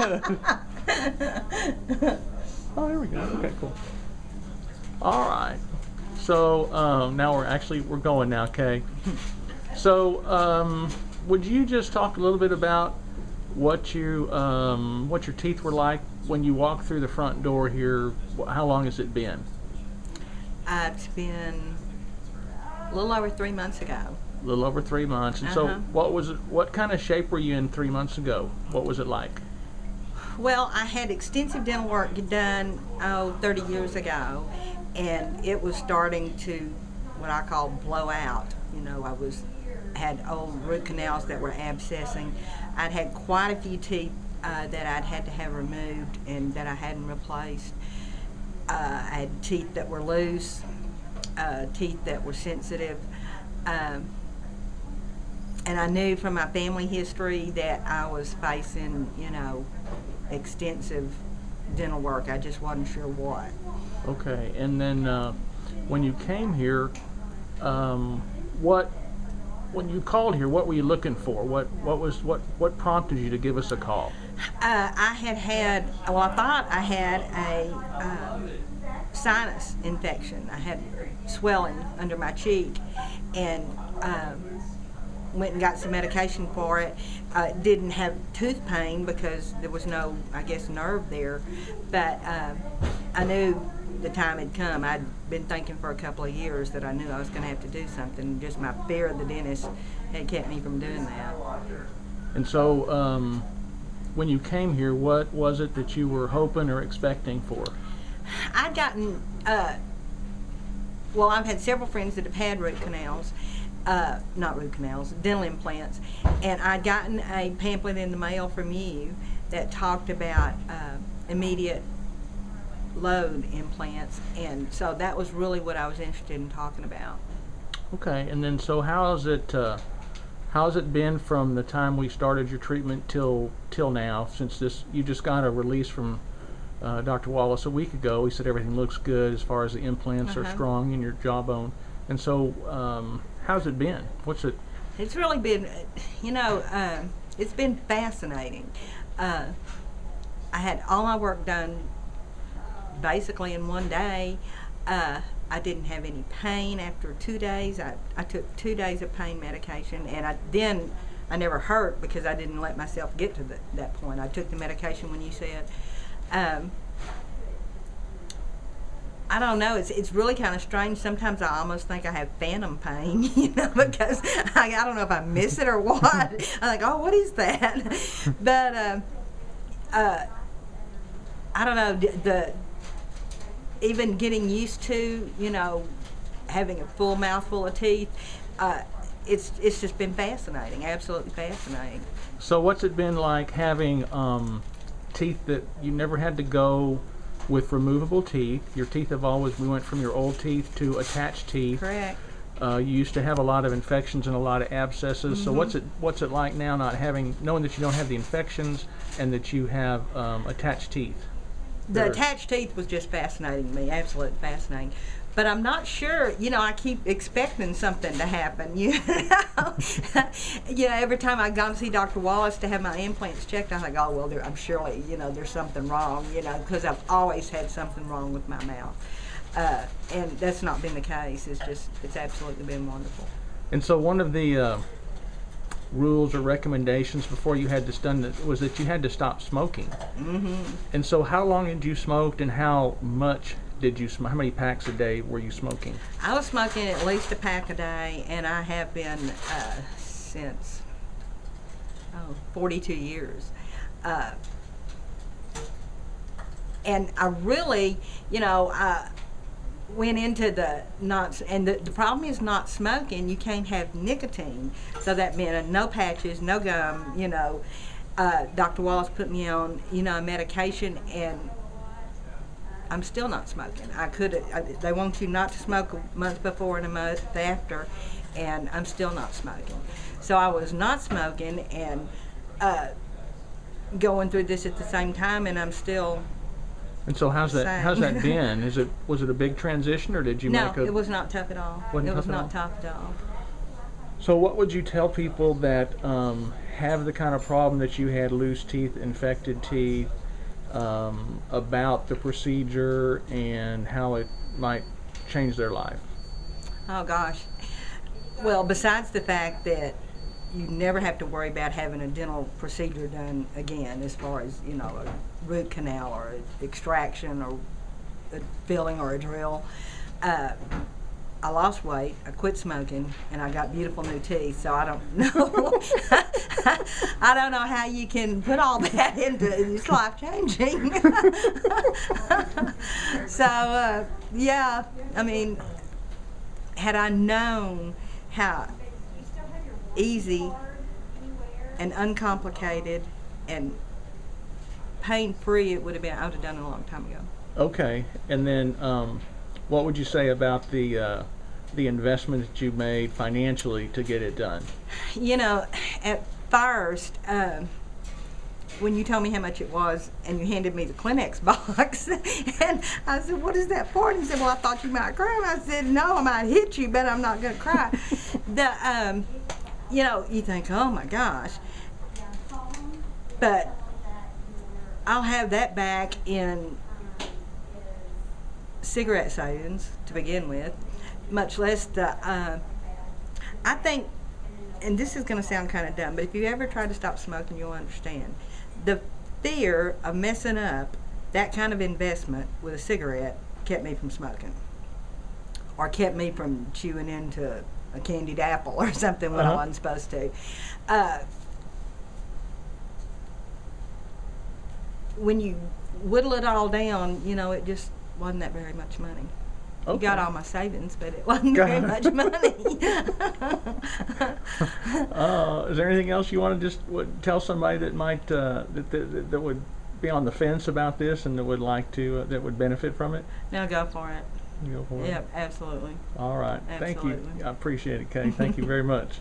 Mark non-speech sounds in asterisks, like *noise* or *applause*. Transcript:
*laughs* oh, here we go. Okay, cool. All right. So um, now we're actually we're going now. Okay. So um, would you just talk a little bit about what you um, what your teeth were like when you walked through the front door here? How long has it been? Uh, it's been a little over three months ago. A little over three months. And so, Uh-huh. what was it? What kind of shape were you in three months ago? What was it like? Well, I had extensive dental work done, oh, 30 years ago, and it was starting to, what I call blow out. You know, I was, had old root canals that were abscessing. I'd had quite a few teeth uh, that I'd had to have removed and that I hadn't replaced. Uh, I had teeth that were loose, uh, teeth that were sensitive. Um, and I knew from my family history that I was facing, you know, extensive dental work. I just wasn't sure what. Okay. And then uh, when you came here, um, what when you called here, what were you looking for? What what was what what prompted you to give us a call? Uh, I had had, well, I thought I had a um, sinus infection. I had swelling under my cheek and um, went and got some medication for it. Uh, didn't have tooth pain because there was no, I guess, nerve there. But um, I knew the time had come. I'd been thinking for a couple of years that I knew I was going to have to do something. Just my fear of the dentist had kept me from doing that. And so, um, when you came here, what was it that you were hoping or expecting for? I'd gotten, uh, well, I've had several friends that have had root canals, uh, not root canals, dental implants, and I'd gotten a pamphlet in the mail from you that talked about uh, immediate load implants, and so that was really what I was interested in talking about. Okay. And then, so how's it? Uh, how's it been from the time we started your treatment till till now? Since this, you just got a release from uh, Dr. Wallace a week ago. He said everything looks good as far as the implants are Uh-huh. strong in your jawbone. And so, um, how's it been? What's it? It's really been, you know, um, it's been fascinating. Uh, I had all my work done basically in one day. Uh, I didn't have any pain after two days. I, I took two days of pain medication, and I then I never hurt because I didn't let myself get to the, that point. I took the medication when you said. Um, I don't know. It's it's really kind of strange. Sometimes I almost think I have phantom pain, *laughs* you know, *laughs* because I, I don't know if I miss it or what. *laughs* I'm like, oh, what is that? but um, uh, I don't know. The even getting used to, you know, having a full mouthful of teeth. Uh, it's it's just been fascinating. Absolutely fascinating. So, what's it been like having um, teeth that you never had to go with removable teeth? Your teeth have always we went from your old teeth to attached teeth. Correct. Uh, you used to have a lot of infections and a lot of abscesses. So, what's it what's it like now, not having knowing that you don't have the infections and that you have um, attached teeth? The attached teeth was just fascinating to me, absolutely fascinating. But I'm not sure, you know, I keep expecting something to happen, *laughs* you know. you know, every time I go to see Dr. Wallace to have my implants checked, I think, oh, well, there, I'm surely, you know, there's something wrong, you know, because I've always had something wrong with my mouth. Uh, and that's not been the case. It's just, it's absolutely been wonderful. And so, one of the uh, rules or recommendations before you had this done that- was that you had to stop smoking. Mm -hmm. And so, how long had you smoked, and how much did you smoke? How many packs a day were you smoking? I was smoking at least a pack a day, and I have been uh, since oh, 42 years. Uh, and I really, you know, I went into the not, and the, the problem is not smoking. You can't have nicotine, so that meant no patches, no gum. You know, uh, Dr. Wallace put me on, you know, medication, and I'm still not smoking. I could. I, they want you not to smoke a month before and a month after, and I'm still not smoking. So I was not smoking and uh, going through this at the same time, and I'm still. And so, how's that? Same. How's that been? *laughs* Is it was it a big transition, or did you no, make a? it was not tough at all. Wasn't it was at not all? tough at all. So, what would you tell people that um, have the kind of problem that you had, loose teeth, infected teeth, um, about the procedure and how it might change their life? Oh gosh. Well, besides the fact that you never have to worry about having a dental procedure done again, as far as you know, a root canal or extraction or a filling or a drill. Uh, I lost weight. I quit smoking, and I got beautiful new teeth. So I don't *laughs* know. *laughs* I don't know how you can put all that into it's life changing. *laughs* so uh, yeah, I mean, had I known how easy and uncomplicated and pain free it would have been, I would have done it a long time ago. Okay, and then um, what would you say about the uh, the investment that you made financially to get it done? You know, at first, um, when you told me how much it was and you handed me the Kleenex *laughs* box, and I said, What is that for? And he said, Well, I thought you might cry. And I said, No, I might hit you, but I'm not going to cry. *laughs* the, um, you know, you think, Oh my gosh. But I'll have that back in cigarette savings to begin with, much less the. Uh, I think, and this is going to sound kind of dumb, but if you ever try to stop smoking, you'll understand. The fear of messing up that kind of investment with a cigarette kept me from smoking, or kept me from chewing into a candied apple or something when I Uh-huh. wasn't supposed to. Uh, when you whittle it all down, you know, it just wasn't that very much money. You got all my savings, but it wasn't very much money. *laughs* Uh, is there anything else you want to just would tell somebody that might uh, that, that that would be on the fence about this and that would like to uh, that would benefit from it? now go for it. Go for it. Yep, absolutely. All right. Thank you. I appreciate it, Kay. Thank you very much.